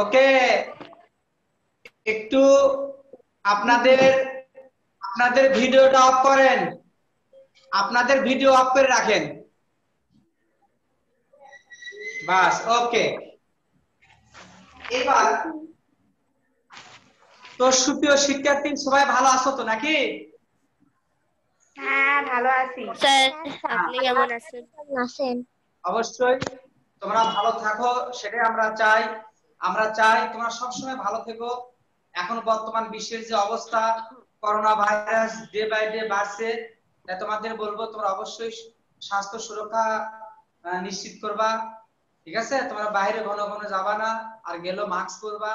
ওকে, একটু আপনাদের আপনাদের ভিডিওটা অফ করেন। আপনাদের ভিডিও অফ করে রাখেন। বাস, ওকে। এবার তো সুপ্রিয় শিক্ষার্থী সবাই ভালো আছো তো নাকি? হ্যাঁ ভালো আছি। স্যার আপনি কেমন আছেন? আছেন। অবশ্যই তোমরা ভালো থাকো সেটাই আমরা চাই। আমরা চাই তোমরা সবসময় ভালো থেকো। এখন বর্তমান বিশ্বের যে অবস্থা corona virus day by day বাড়ছে তাই তোমাদের বলব তোমরা অবশ্যই স্বাস্থ্য সুরক্ষা নিশ্চিত করবা। ঠিক আছে? তোমরা বাইরে ঘন ঘন যাবা না আর গেলেও মাস্ক পরবা।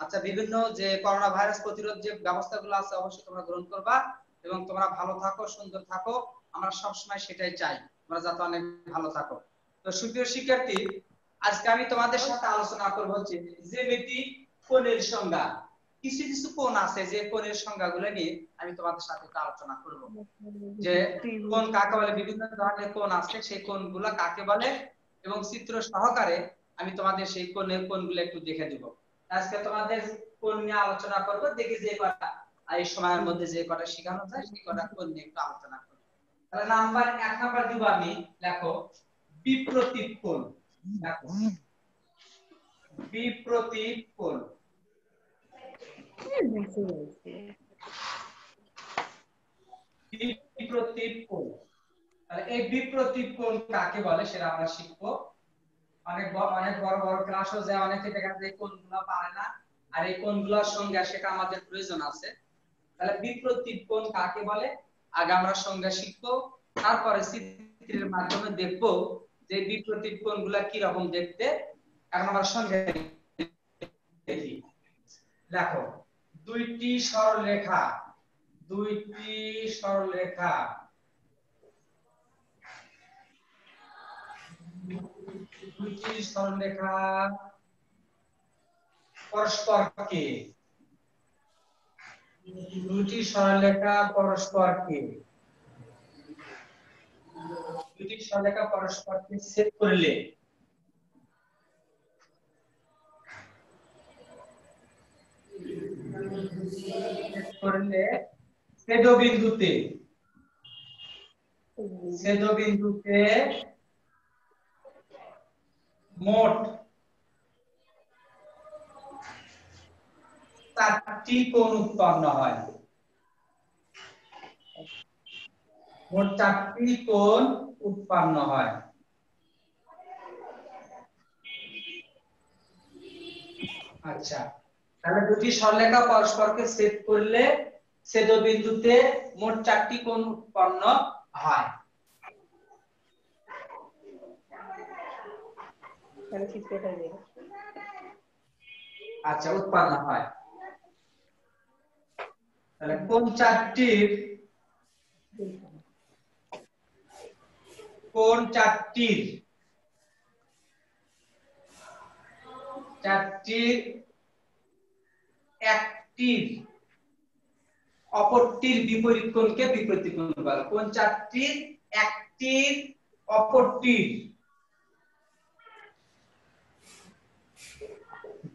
আচ্ছা বিভিন্ন যে করোনা ভাইরাস প্রতিরোধ যে ব্যবস্থাগুলো আছে, অবশ্যই তোমরা গ্রহণ করবা এবং তোমরা ভালো থাকো, সুন্দর থাকো। আমরা সবসময় সেটাই চাই। তোমরা যাতে অনেক ভালো থাকো। তো সুপ্রিয় শিক্ষার্থী, আজকে আমি তোমাদের সাথে আলোচনা করব হচ্ছে জ্যামিতি কোণের সংজ্ঞা। কিছু কিছু কোণ আছে যে কোণের সংজ্ঞাগুলো নিয়ে আমি তোমাদের সাথে আলোচনা করব। যে কোণ কাকে বলে? বিভিন্ন ধরনের কোণ আছে, সেই কোণগুলো কাকে বলে? এবং চিত্র সহকারে আমি তোমাদের সেই কোণের কোণগুলো একটু দেখে দিব আজকে তোমাদের কোন নিয়ে আলোচনা করব? দেখি যে কটা এই সময়ের মধ্যে যে কটা শেখানো যায়, সেই কটা কোণ নিয়ে একটু আলোচনা করব। তাহলে নাম্বার এক, নাম্বার দিব আমি, দেখো বিপ্রতীপ কোণ দেখো। বিপ্রতীপ কোণ বিপ্রতীপ কোণ তাহলে এই বিপ্রতীপ কোণ কাকে বলে সেটা আমরা শিখব। অনেক অনেক বড় বড় ক্লাসও যায়, অনেকে দেখা যায় কোণগুলো পারে না, আর এই কোণগুলোর সংজ্ঞা শেখা আমাদের প্রয়োজন আছে। তাহলে বিপ্রতীপ কোণ কাকে বলে? আগে আমরা সংজ্ঞা শিখব, তারপরে চিত্রের মাধ্যমে দেখব যে বিপ্রতীপ কোণগুলা কি রকম দেখতে। এখন আমরা সংজ্ঞা দেখি। দেখো, দুইটি সরলরেখা দুইটি সরলরেখা। দুইটি সরলরেখা পরস্পরকে। সরলরেখা পরস্পরকে। সরলরেখা পরস্পরকে ছেদ করলে। ছেদ করলে ছেদবিন্দুতে। ছেদবিন্দুতে মোট চারটি কোণ উৎপন্ন হয়। মোট চারটি কোণ উৎপন্ন হয়। আচ্ছা তাহলে দুটি সরলরেখা পরস্পরকে ছেদ করলে ছেদবিন্দুতে মোট চারটি কোণ উৎপন্ন হয়। আচ্ছা উৎপন্ন হয়। তাহলে কোন চারটির কোন চারটির চারটির একটির অপরটির বিপরীত কোণকে বিপরীত কোণ বলে। কোন চারটির একটির অপরটির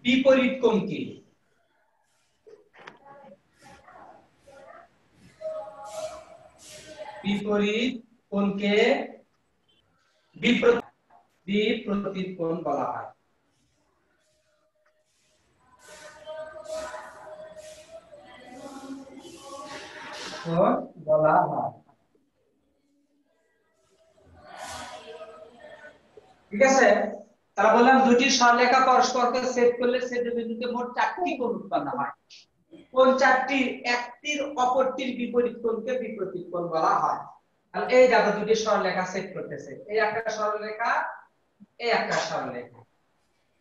বিপরীত কোণ কি বিপরীত কোণকে বিপ্র- বিপ্রতীত কোণ বলা হয় কোণ বলা হয় ঠিক আছে তারা বললাম, দুটি সরলরেখা পরস্পরকে ছেদ করলে ছেদবিন্দুতে মোট চারটি কোণ উৎপন্ন হয়। কোন চারটি, একটির অপরটির বিপরীত কোণকে বিপরীত কোণ বলা হয়। তাহলে এই দেখো, দুটি সরলরেখা সেট করতেছে। এই একটা সরলরেখা এই একটা সরলরেখা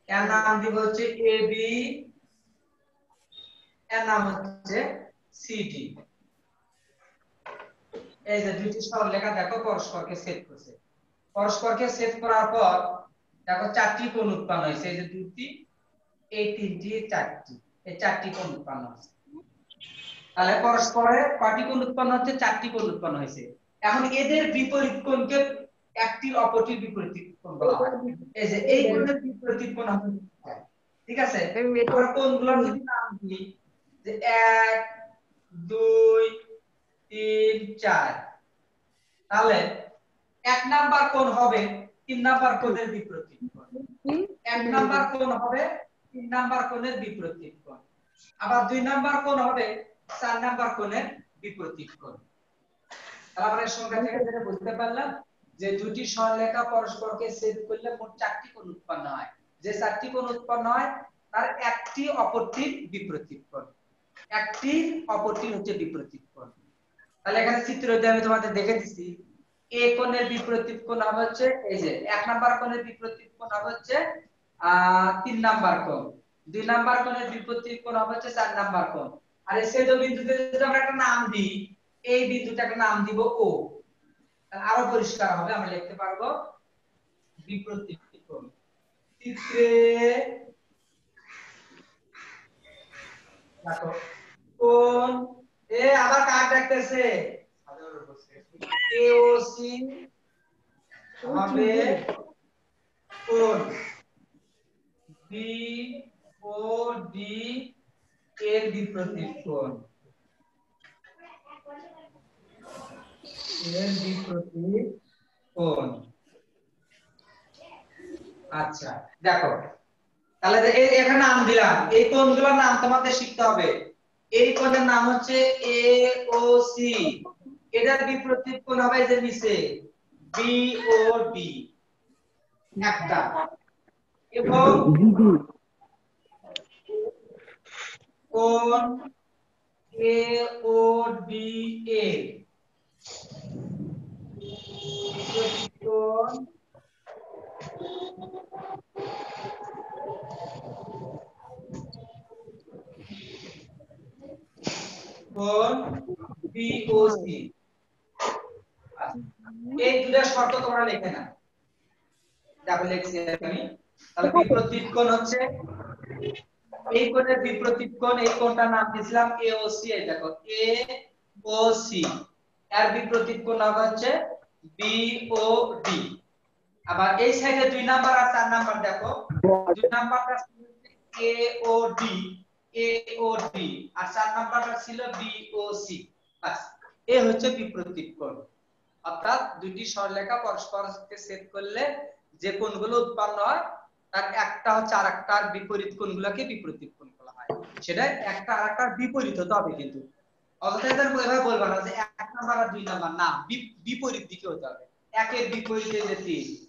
এর নাম দিব হচ্ছে এ বি এর নাম হচ্ছে সিডি এই যে দুটি সরলরেখা দেখো, পরস্পরকে সেট করছে। পরস্পরকে সেট করার পর দেখো চারটি কোণ উৎপন্ন হয়েছে, এই যে দুটি, এই তিনটি চারটি, এই চারটি কোণ উৎপন্ন হয়েছে। তাহলে পরস্পরে কয়টি কোণ উৎপন্ন হচ্ছে? চারটি কোণ উৎপন্ন হয়েছে। এখন এদের বিপরীত কোণকে একটি অপরটির বিপরীত কোণ বলা হয়। এই যে এই কোণের বিপরীত কোণ হবে ঠিক আছে? আমরা কোণগুলোর যদি নাম দিই, যে এক, দুই, তিন, চার। তাহলে এক নাম্বার কোণ হবে তিন নাম্বার কোণের বিপরীত কোণ। এক নাম্বার কোণ হবে তিন নাম্বার কোণের বিপরীত কোণ। আবার দুই নাম্বার কোণ হবে চার নাম্বার কোণের বিপরীত কোণ। তাহলে আমরা সংখ্যা থেকে যেটা বুঝতে পারলাম যে দুটি সরলরেখা পরস্পরকে ছেদ করলে মোট চারটি কোণ উৎপন্ন হয়। যে চারটি কোণ উৎপন্ন হয় তার একটি অপরটির বিপরীত কোণ। একটি অপরটির হচ্ছে বিপরীত কোণ। তাহলে এখানে চিত্র দিয়ে আমি তোমাদের দেখে দিচ্ছি এ কোণের বিপরীত কোণ হবে হচ্ছে, এই যে এক নাম্বার কোণের বিপরীত কোণ হবে হচ্ছে তিন নাম্বার কোণ। দুই নাম্বার কোণের বিপরীত কোণ হবে হচ্ছে চার নাম্বার কোণ। আর এই ছেদ বিন্দুতে যদি আমরা একটা নাম দিই, এই বিন্দুটাকে নাম দিব ও। আরও পরিষ্কার হবে, আমরা লিখতে পারব বিপরীত কোণ। চিত্রে দেখো, কোণ, এ আবার কার ডাকতেছে এওসি হবে কোণ বি এর বিপরীত কোণ এর বিপরীত কোণ আচ্ছা দেখো তাহলে এখানে নাম দিলাম। এই কোণগুলোর নাম তোমাদের শিখতে হবে। এই কোণের নাম হচ্ছে এ ও সি এটার বিপরীত কোণ হবে যে নিচে? বি ও ডি একটা। এবং কোণ এ ও ডি এ কোণ কোণ বিওসি এই দুটা শর্ত তোমরা লিখে না দেখো লিখছি আমি। তাহলে বিপরীত কোণ হচ্ছে, এই কোণের বিপরীত কোণ এই কোণটার নাম দিয়েছিলাম এওসি এই দেখো এ ও সি এর বিপরীত কোণ হচ্ছে বিওডি আবার এই সাইডে দুই নাম্বার আর চার নাম্বার দেখো। দুই নাম্বারটা এ ও ডি এ ও ডি আর চার নাম্বারটা ছিল বি ও সি বাস, এ হচ্ছে বিপরীত কোণ অর্থাৎ দুটি সরলরেখা পরস্পরকে ছেদ করলে যে কোণগুলো উৎপন্ন হয়, তার একটা হচ্ছে আরেকটার বিপরীত কোণগুলোকে বিপরীত কোণ বলা হয়। সেটা একটা আরেকটার বিপরীত হতে হবে কিন্তু। আর বিপরীত দিকে হতে হবে। একের তিন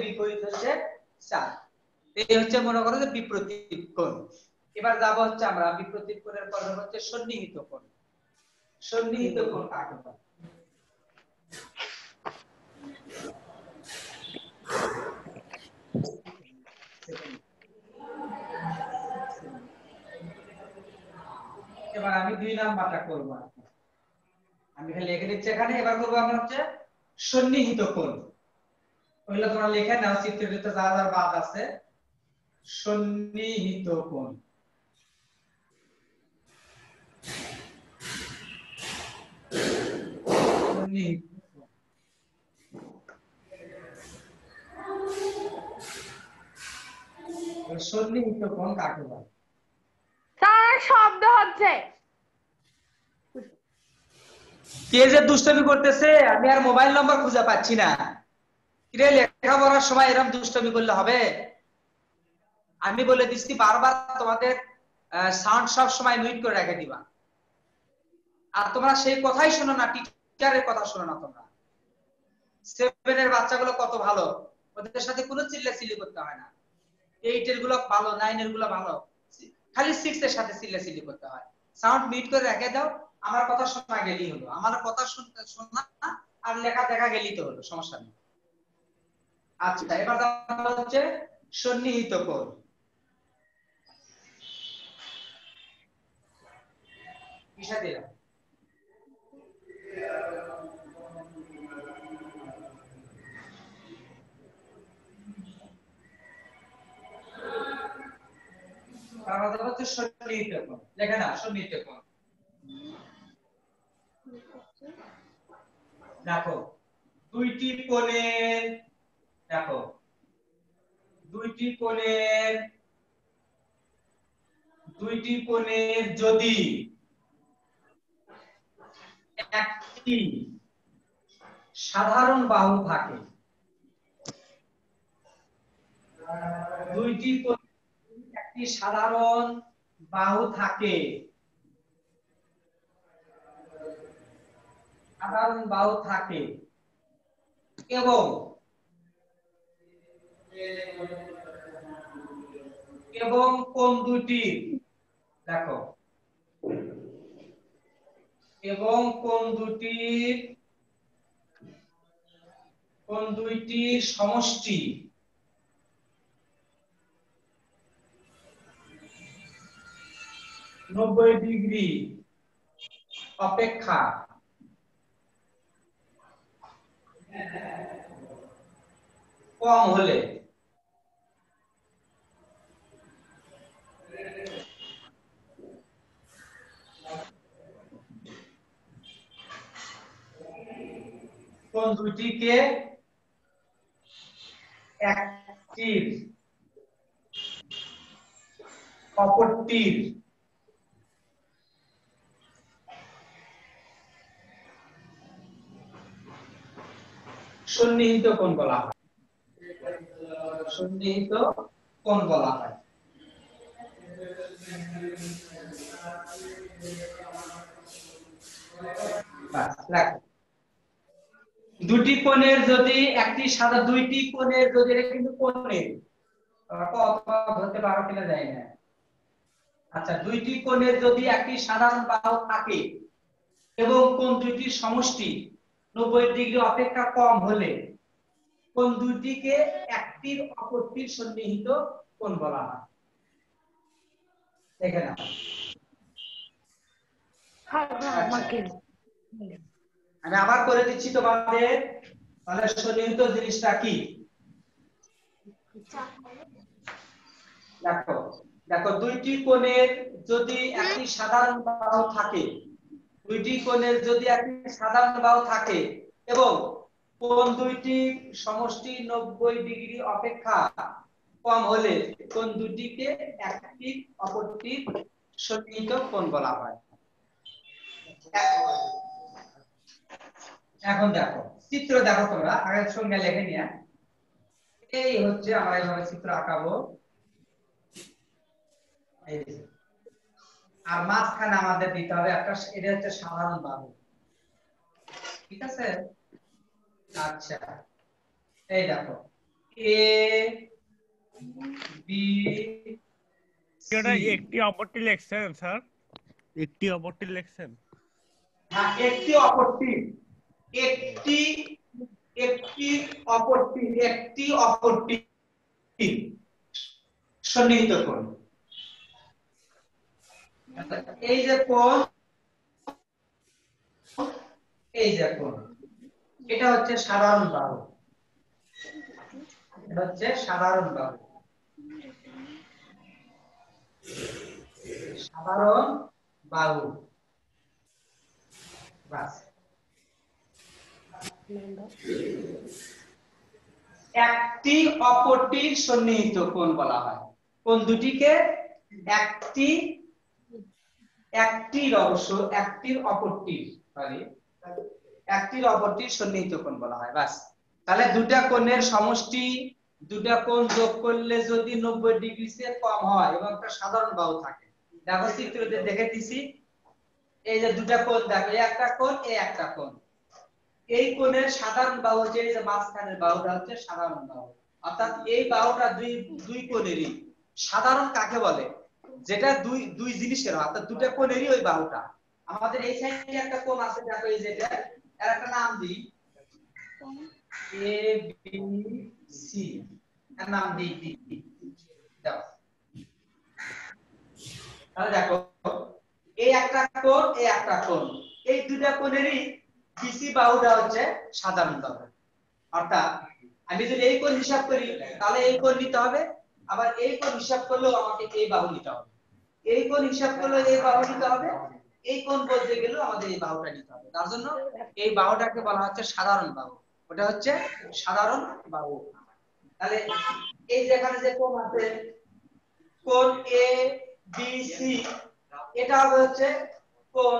বিপরীত হচ্ছে চার। এই হচ্ছে মনে করো যে এবার যাব হচ্ছে আমরা হচ্ছে সন্নিহিত কোণ। সন্নিহিত কোণ কাকে? এবার আমি দুই নাম্বারটা করব আমি খালি লিখে দিচ্ছি এখানে, এবার করব আমরা হচ্ছে সন্নিহিত কোণ। ওগুলো তোমরা লিখে নাও, চিত্রটিতে যা যা বাদ আছে। সন্নিহিত কোণ। সন্নিহিত। সন্নিহিত কোণ কাকে বলে? তার শব্দ হচ্ছে। কে যে দুষ্টমি করতেছে, আমি আর মোবাইল নম্বর খুঁজে পাচ্ছি না। কিরে, লেখাপড়ার সময় এরকম দুষ্টমি করলে হবে? আমি বলে দিচ্ছি, বারবার তোমাদের সাউন্ড সব সময় মিউট করে রেখে দিবা। আর তোমরা সেই কথাই শোনো না টিচারের কথা শোনো না তোমরা। সেভেনের বাচ্চাগুলো কত ভালো, ওদের সাথে কোনো চিল্লা চিল্লি করতে হয় না। এইটেরগুলো ভালো নাইনেরগুলো ভালো। খালি সিক্স এর সাথে চিল্লা চিল্লি করতে হয়। সাউন্ড মিউট করে রেখে দাও আমার কথা শোনা গেলেই হলো। আমার কথা শুনতে শোনা আর লেখা দেখা গেলেই তো হলো, সমস্যা নেই। আচ্ছা এবার হচ্ছে সন্নিহিত আমাদের হচ্ছে সন্নিহিত লেখে না, সন্নিহিত কোণ। দেখো, দুইটি কোণের, দেখো, দুইটি কোণের দুইটি কোণের যদি একটি সাধারণ বাহু থাকে, দুইটি একটি সাধারণ বাহু থাকে সাধারণ বাহু থাকে। এবং এবং কোন দুটি দেখো। এবং কোন দুটি কোন দুইটি সমষ্টি? নব্বই ডিগ্রি অপেক্ষা। কম হলে কোন দুটিকে একটির অপরটির সন্নিহিত কোণ বলা হয়? সন্নিহিত কোণ বলা হয়? দুটি কোণের যদি, একটি সাদা, দুইটি কোণের যদি, এটা কিন্তু কোণের। পারো কিনা যায় না। আচ্ছা দুইটি কোণের যদি একটি সাধারণ বাহু থাকে, এবং কোন দুইটির সমষ্টি নব্বই ডিগ্রি অপেক্ষা কম হলে কোন দুইটিকে একটির অপরটির সন্নিহিত কোণ বলা হয়? দেখে নাও। আমি আবার করে দিচ্ছি তোমাদের। তাহলে সন্নিহিত জিনিসটা কি? দেখো দেখো দুইটি কোণের যদি একটি সাধারণ বাহু থাকে দুইটি কোণের যদি একটি সাধারণ বাহু থাকে এবং কোণ দুইটি সমষ্টি নব্বই ডিগ্রি অপেক্ষা কম হলে কোণ দুটিকে একটি অপরটির সন্নিহিত কোণ বলা হয়। এখন দেখো, চিত্র দেখো তোমরা আগের সঙ্গে লেখে নিয়ে। এই হচ্ছে আমরা এইভাবে চিত্র আঁকাবো। এই। আর মাঝখানে আমাদের দিতে হবে একটা এটা হচ্ছে সাধারণ বাহু ঠিক আছে? আচ্ছা। এই দেখো। এ বি এটা একটি অপরটি লিখছেন স্যার। একটি অপরটি লিখছেন। হ্যাঁ একটি অপরটি। একটি একটি অপরটি একটি অপরটি। সন্নিহিত কোণ এই যে এই এটা হচ্ছে সাধারণ বাহু। হচ্ছে সাধারণ বাহু। সাধারণ বাহু। একটি অপরটির সন্নিহিত কোণ বলা হয়। কোন দুটিকে একটি একটির অবশ্য, একটির অপরটির সরি একটির অপরটির সন্নিহিত কোণ বলা হয়, বাস। তাহলে দুটা কোণের সমষ্টি দুটা কোণ যোগ করলে যদি নব্বই ডিগ্রি চেয়ে কম হয় এবং একটা সাধারণ বাহু থাকে। দেখো চিত্রতে দেখে দিছি এই যে দুটা কোণ, দেখো, এই একটা কোণ, এই একটা কোণ। এই কোণের সাধারণ বাহু এই যে মাঝখানের বাহুটা হচ্ছে সাধারণ বাহু। অর্থাৎ এই বাহুটা দুই দুই কোণেরই। সাধারণ কাকে বলে? যেটা দুই দুই জিনিসের অর্থাৎ দুটা কোণেরই ওই বাহুটা। আমাদের এই সাইডে একটা কোণ আছে, দেখো এই যেটা এর একটা নাম দিই। A B C. এর নাম দিই দিই দাও তাহলে দেখো এই একটা কোণ এই একটা কোণ। এই দুটা কোণেরই বিসি বাহুটা হচ্ছে সাধারণ বাহু অর্থাৎ আমি যদি এই কোণ হিসাব করি, তাহলে এই কোণ নিতে হবে আবার এই কোণ হিসাব করলেও আমাকে এই বাহু নিতে হবে। এই কোণ হিসাব করলেও এই বাহু নিতে হবে। এই কোণ বলতে গেলেও আমাদের এই বাহুটা নিতে হবে। তার জন্য এই বাহুটাকে বলা হচ্ছে সাধারণ বাহু। ওটা হচ্ছে সাধারণ বাহু। তাহলে এই যেখানে যে কোণ আছে, কোণ এ বি সি এটা হবে হচ্ছে কোণ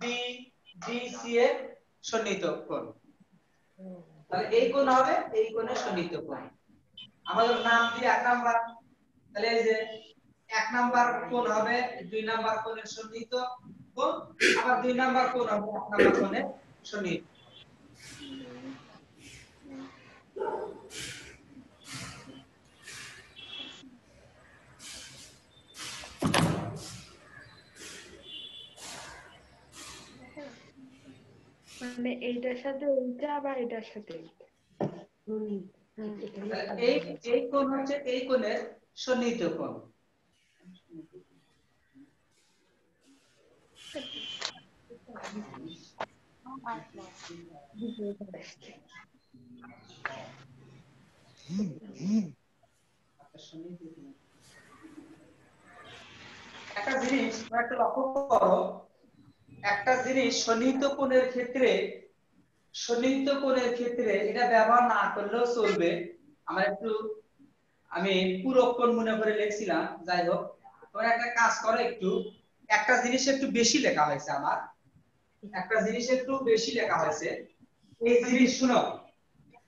বি ডি সি এর সন্নিহিত কোণ। তাহলে এই কোণ হবে, এই কোণের সন্নিহিত কোণ। আমাদের নাম দিয়ে এক নাম্বার তাহলে এই যে এক নাম্বার কোণ হবে দুই নাম্বার কোণের সন্নিহিত কোণ আবার দুই নাম্বার কোণ হবে এক নাম্বার কোণের সন্নিহিত। মানে এইটার সাথে এইটা আবার এটার সাথে? এই এই কোণ হচ্ছে এই কোণের সন্নিহিত কোণ। একটা জিনিস তোমরা একটু লক্ষ্য করো একটা জিনিস সন্নিহিত কোণের ক্ষেত্রে সন্নিহিত কোণের ক্ষেত্রে এটা ব্যবহার না করলেও চলবে। আমরা একটু, আমি পুরো কোণ মনে করে লিখছিলাম, যাই হোক। তোমরা একটা কাজ করো একটু। একটা জিনিস একটু বেশি লেখা হয়েছে আমার। একটা জিনিস একটু বেশি লেখা হয়েছে। এই জিনিস শুনো,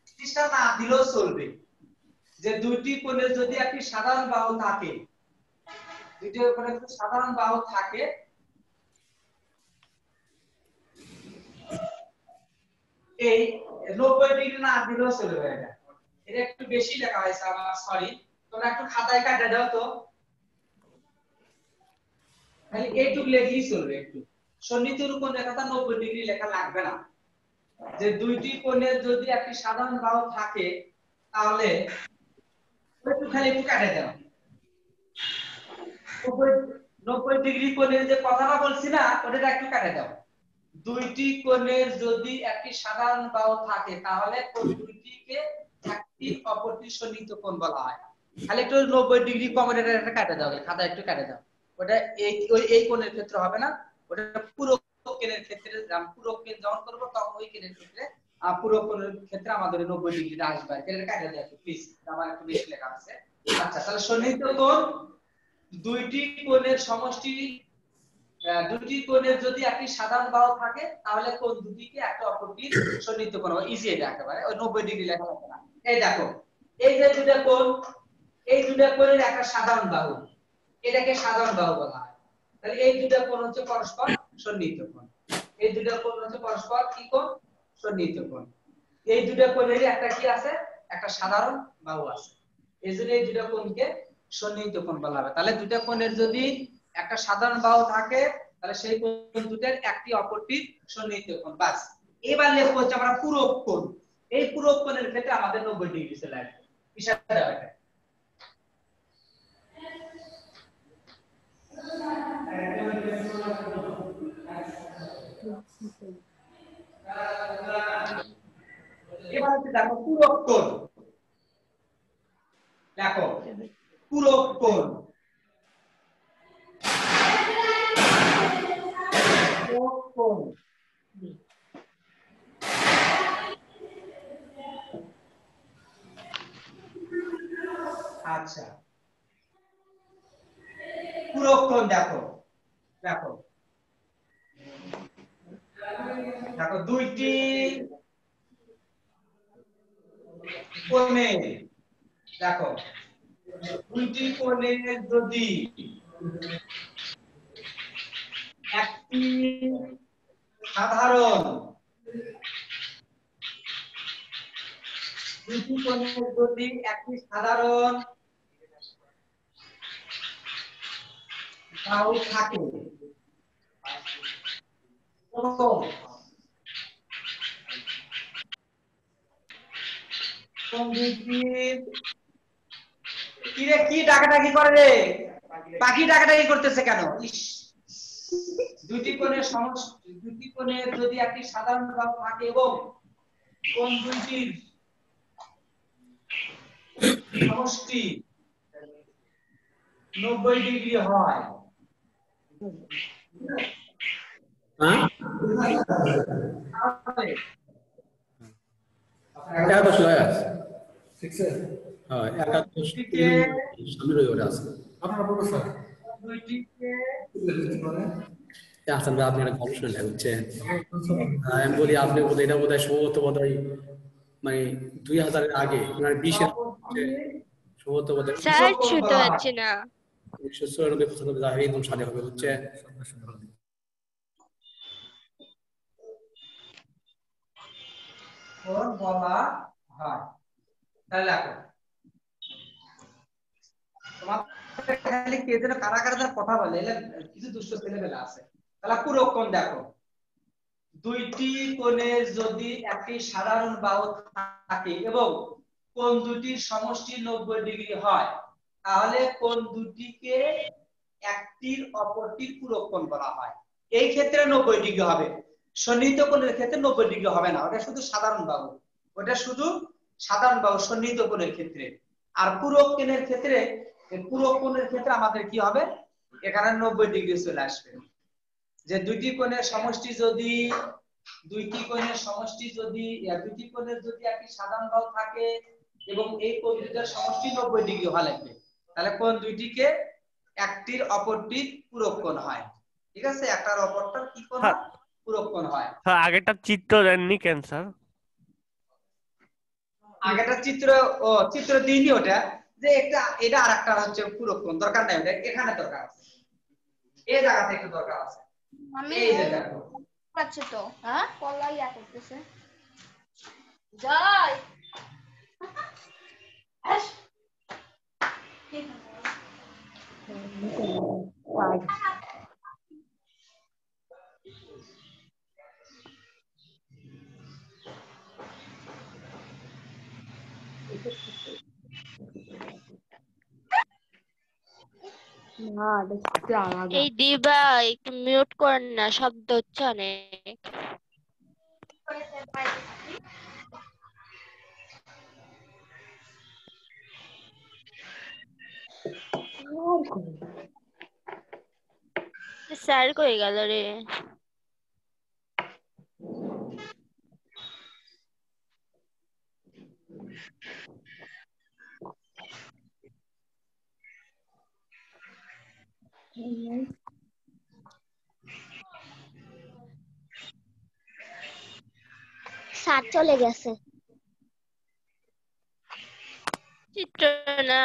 জিনিসটা না দিলেও চলবে। যে দুইটি কোণের যদি একটি সাধারণ বাহু থাকে, দুইটি কোণের যদি সাধারণ বাহু থাকে এই নব্বই ডিগ্রি না দিলেও চলবে এটা। এটা একটু বেশি লেখা হয়েছে আমার সরি তোমরা একটু খাতায় কাটে দাও তো। খালি এইটুকু লেখলেই চলবে একটু। সন্নিহিতের উপর লেখাটা নব্বই ডিগ্রি লেখা লাগবে না। যে দুইটি কোণের যদি একটি সাধারণ বাহু থাকে, তাহলে একটু খালি একটু কাটে দাও। নব্বই ডিগ্রি কোণের যে কথাটা বলছি না ওটা একটু কাটে দাও। দুইটি কোণের যদি একটি সাধারণ বাহু থাকে, তাহলে কোণ দুইটিকে একটি অপরটি সন্নিহিত কোণ বলা হয়। খালি একটু নব্বই ডিগ্রি কমের একটা কাটে দাও, খাতা একটু কাটে দাও। ওটা এই এই কোণের ক্ষেত্রে হবে না, ওটা পুরো কেনের ক্ষেত্রে পুরো কেন যখন করব, তখন ওই কেনের ক্ষেত্রে পুরো কোণের ক্ষেত্রে আমাদের ওই নব্বই ডিগ্রিটা আসবে। আর। এটা কাটে দাও প্লিজ আমার একটু বেশি লেখা আছে। আচ্ছা তাহলে সন্নিহিত কোণ, দুইটি কোণের সমষ্টি দুটি কোণের যদি একটি সাধারণ বাহু থাকে, তাহলে কোণ দুটিকে একটা অপরটির সন্নিহিত কোণ ইজি এটা একেবারে। ওই নব্বই ডিগ্রি লেখা লাগবে না। এই দেখো, এই যে দুটা কোণ, এই দুটা কোণের একটা সাধারণ বাহু, এটাকে সাধারণ বাহু বলা হয়। তাহলে এই দুটা কোণ হচ্ছে পরস্পর সন্নিহিত কোণ। এই দুটা কোণ হচ্ছে পরস্পর কি কোণ? সন্নিহিত কোণ। এই দুটা কোণের একটা কি আছে? একটা সাধারণ বাহু আছে। এই জন্য এই দুটা কোণকে সন্নিহিত কোণ বলা হবে। তাহলে দুটা কোণের যদি একটা সাধারণ বাহু থাকে, তাহলে সেই কোণ একটি অপরটির সন্নিহিত কোণ। বাস। এবার লিখব হচ্ছে আমরা পূরক কোণ। এই পূরক কোণের ক্ষেত্রে আমাদের নব্বই ডিগ্রি চলে আসবে হিসাব দেওয়া এটা এবার হচ্ছে দেখো পূরক কোণ দেখো পূরক কোণ পূরক কোণ আচ্ছা পূরক কোণ দেখো দেখো দেখো দুইটি কোণে দেখো দুইটি কোণে যদি একটি সাধারণ যদি একটি সাধারণ থাকে কিরে কি ডাকাডাকি করে রে? পাখি ডাকাডাকি করতেছে কেন? দুটি কোণে দুটি কোণে যদি একটি সাধারণ ভাব থাকে এবং কোন দুইটির সমষ্টি 90 ডিগ্রি হয়। হ্যাঁ? আপনারা বোধ হয় মানে দুই হাজারের আগে মানে বিশ সম্ভবত বোধ হয় বলা হয়? তাহলে খালি বলে হয় এই ক্ষেত্রে নব্বই ডিগ্রি হবে। সন্নিহিত কোণের ক্ষেত্রে নব্বই ডিগ্রি হবে না। ওটা শুধু সাধারণ বাহু। ওটা শুধু সাধারণ বাহু সন্নিহিত কোণের ক্ষেত্রে। আর পূরক ক্ষেত্রে পূরক কোণের ক্ষেত্রে আমাদের কি হবে? এখানে নব্বই ডিগ্রি চলে আসবে। যে দুইটি কোণের সমষ্টি যদি দুইটি কোণের সমষ্টি যদি দুইটি কোণের যদি একটি সাধারণ থাকে এবং এই কোণ দুইটার সমষ্টি নব্বই ডিগ্রি হওয়া লাগবে তাহলে কোণ দুইটিকে একটির অপরটির পূরক কোণ হয়। ঠিক আছে? একটার অপরটার কি কোণ হয়? পূরক কোণ হয়। স্যার আগেরটা চিত্র দেননি আগেটা চিত্র ও চিত্র দিইনি ওটা। যে একটা এটা আর একটা হচ্ছে পূরক কোণ দরকার নাই এখানে দরকার আছে। এই জায়গাতে একটু দরকার আছে। আমি এই যে দেখো। পাচ্ছে তো হ্যাঁ? কল্লা ইয়া করতেছে। জয়! আস। না দেখতে আলাদা। এই দিবা একটু মিউট করেন না শব্দ হচ্ছে অনেক। স্যার কই গেল রে? স্যার চলে গেছে। চিত্র না